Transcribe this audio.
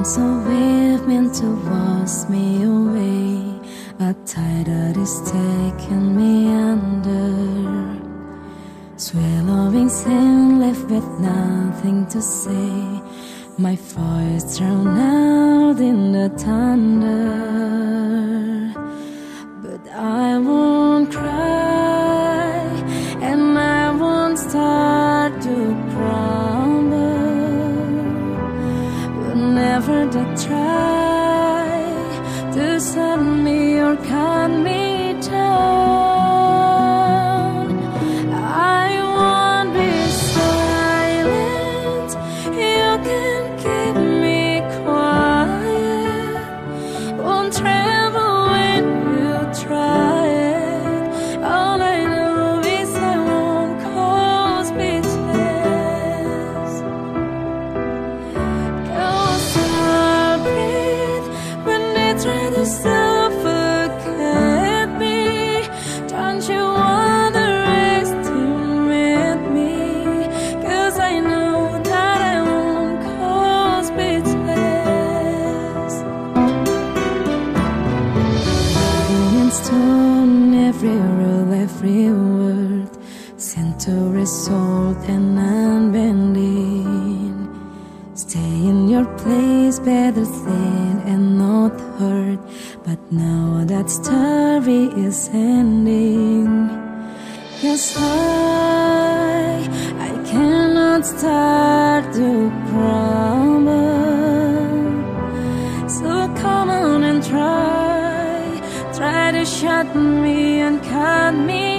A wave meant to wash me away A tide that is taking me under. Swallowing sin left with nothing to say. My voice drowned out in the thunder. But I won't cry And I won't start to crumble Whenever they try To send me or cut me every rule, every word sent to result and unbending. Stay in your place, better seen and not heard. But now that story is ending. Yes, I, I cannot start to crumble. So come on and try try to shut me cut me